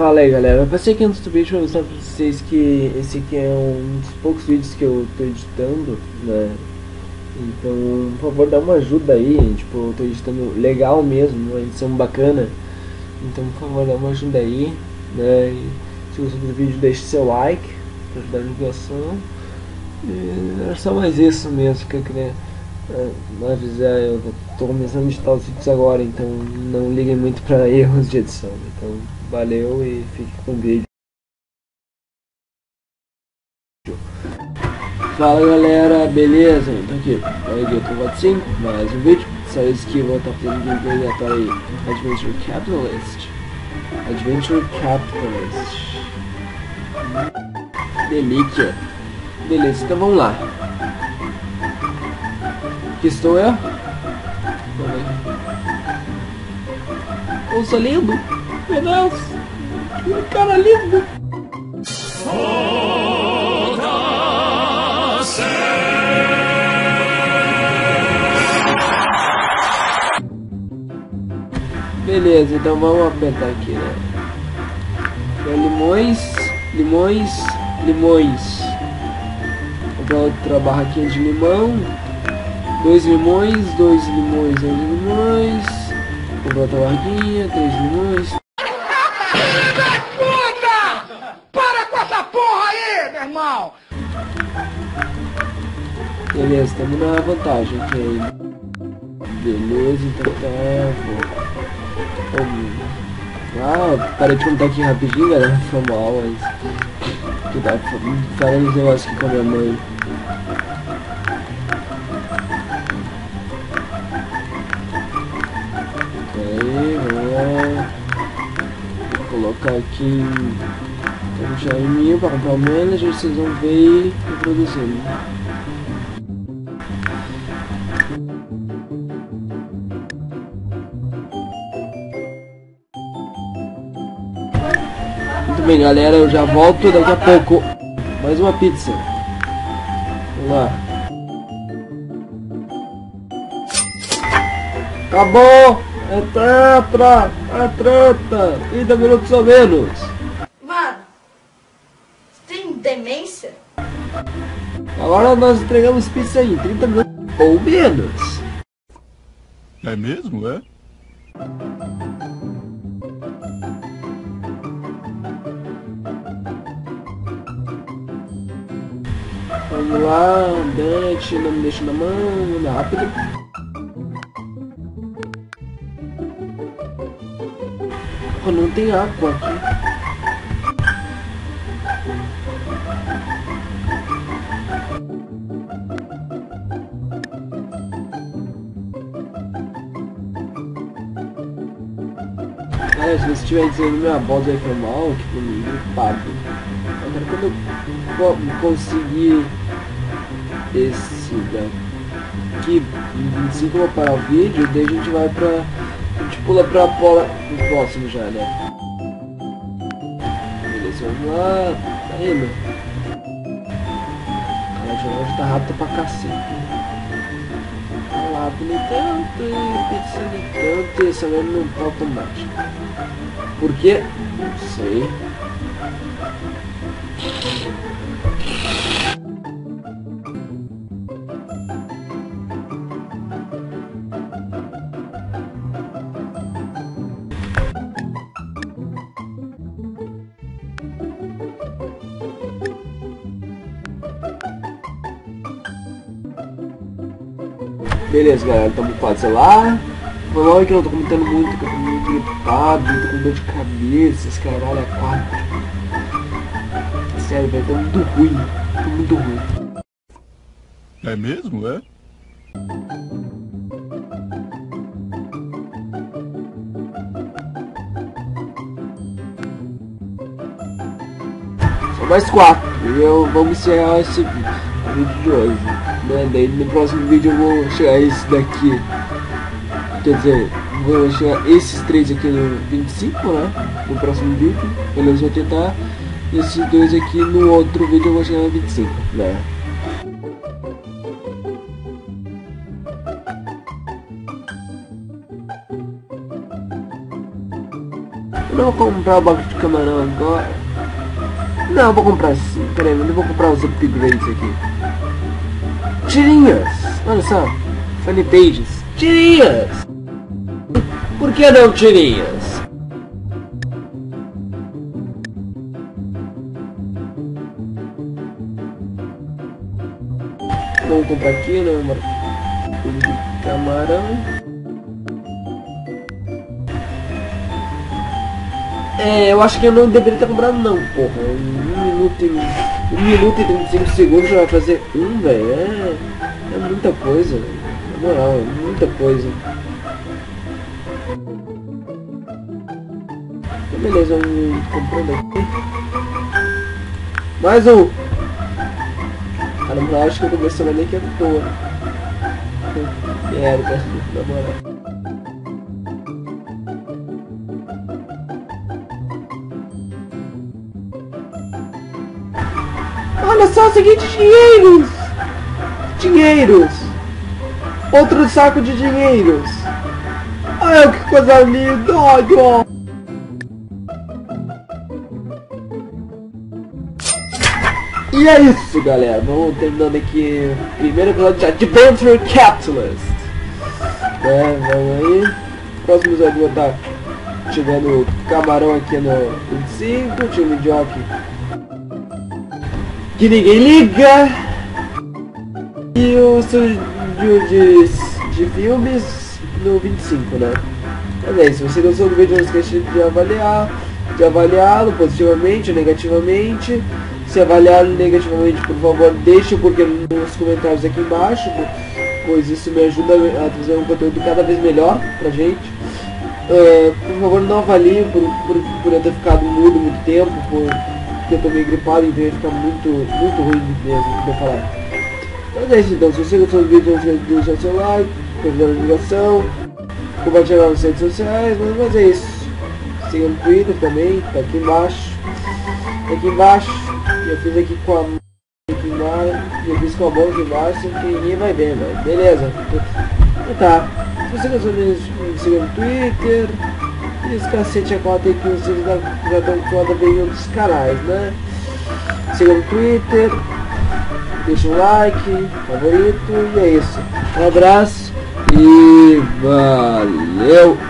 Fala aí galera, eu passei aqui antes do vídeo pra mostrar pra vocês que esse aqui é um dos poucos vídeos que eu tô editando, né? Então, por favor, dá uma ajuda aí, tipo, eu tô editando legal mesmo, uma edição bacana. Então, por favor, dá uma ajuda aí, né? E se gostou do vídeo, deixe seu like pra ajudar a divulgação. E é só mais isso mesmo que eu queria é, avisar. Eu tô começando a editar os vídeos agora, então não liguem muito pra erros de edição. Então, valeu e fique com o vídeo. Fala galera, beleza? Então aqui, eu tô 5, mais um vídeo. Essa vez que eu vou estar fazendo gameplay aleatório aí. Adventure Capitalist. Adventure Capitalist. Delícia. Beleza, então vamos lá. Aqui estou eu. Eu sou Deus. Que cara lindo. Beleza, então vamos apertar aqui, né? É limões, limões, limões. Vou outra barraquinha de limão. Dois limões, dois limões, dois limões. Vou outra barraquinha, três limões. Puta! Para com essa porra aí, meu irmão! Beleza, estamos na vantagem aqui. Beleza, então tá. Vou... Ah, parei de contar aqui rapidinho, galera. Foi mal, mas. Que tá falando uns negócios aqui com a minha mãe. Aqui. Em mil para comprar o manager, vocês vão ver reproduzindo. Muito bem, galera, eu já volto daqui a pouco. Mais uma pizza. Vamos lá. Acabou! É tetra! É treta! 30 minutos ou menos. Mano, você tem demência? Agora nós entregamos pizza aí, 30 minutos ou menos. É mesmo, é? Vamos lá, andante, não me deixa na mão, rápido. Oh, não tem água aqui. Cara, se você estiver dizendo minha voz aí foi mal, tipo, me gripado. Agora quando eu co conseguir esse daqui, em 25 eu vou parar o vídeo, daí a gente vai pra. Pula pra bola próximo já, né? Beleza, vamos lá. Tá indo. Cara, de tá rápido pra cacete. Lá, nem tanto, pizza nem tanto, e essa mesmo não tá automático. Por quê? Não sei. Beleza, galera, estamos quase lá. Foi mal que eu não tô comentando muito, que eu tô muito gripado, tô com dor de cabeça, esse caralho é quatro. Sério, velho, tô muito ruim. Tô muito ruim. É mesmo, é? Só mais quatro. E eu vamos encerrar esse vídeo de hoje. Né? Daí no próximo vídeo eu vou chegar esse daqui. Quer dizer, vou chegar esses três aqui no 25, né? No próximo vídeo. Beleza, vou tentar. Esses dois aqui no outro vídeo eu vou chegar no 25, né? não vou comprar o box de camarão agora. Não, eu vou comprar sim. Peraí, eu vou comprar os upgrades aqui. Tirinhas! Olha só. Funny pages. Tirinhas! Por que não tirinhas? Vamos comprar aqui, né? Uma camarão. É, eu acho que eu não deveria ter comprado não, porra. Um minuto e. Um minuto e 35 segundos vai fazer um, velho. É, é muita coisa. Na moral, é muita coisa. Então, beleza, vamos comprando aqui. Mais um! Cara, eu acho que eu comecei a nem que é boa. Merda, na moral. O seguinte, dinheiros! Dinheiros! Outro saco de dinheiros! Olha que coisa linda! Olha! E é isso, galera. Vamos terminando aqui o primeiro episódio de Adventure Capitalist. É, vamos aí. Próximo episódio vou estar chegando camarão aqui no 25, time jockey que ninguém liga. E o estúdio de, de filmes no 25, né? Mas é isso, se você gostou do vídeo, não esqueça de avaliar, de avaliá-lo positivamente ou negativamente. Se avaliar negativamente, por favor, deixe o porquê nos comentários aqui embaixo, pois isso me ajuda a trazer um conteúdo cada vez melhor pra gente. Uh, por favor, não avalie por, por, por eu ter ficado mudo muito tempo, por porque eu tô meio gripado, então ia ficar muito, muito ruim mesmo pra falar. Mas é isso então, se você gostou do vídeo, não esqueça de deixar seu like, convidar a ligação, compartilhar nas redes sociais, mas, mas é isso. Siga no Twitter também, tá aqui embaixo. Tá aqui embaixo. Eu fiz aqui com a aqui embaixo, eu fiz com a mão aqui embaixo, que ninguém vai ver, mas beleza. Então tá. Se você gostou me siga no Twitter. E esse cacete é quatro que já estão foda bem em outros canais, né? Siga no Twitter, deixa um like, favorito e é isso. Um abraço e vai.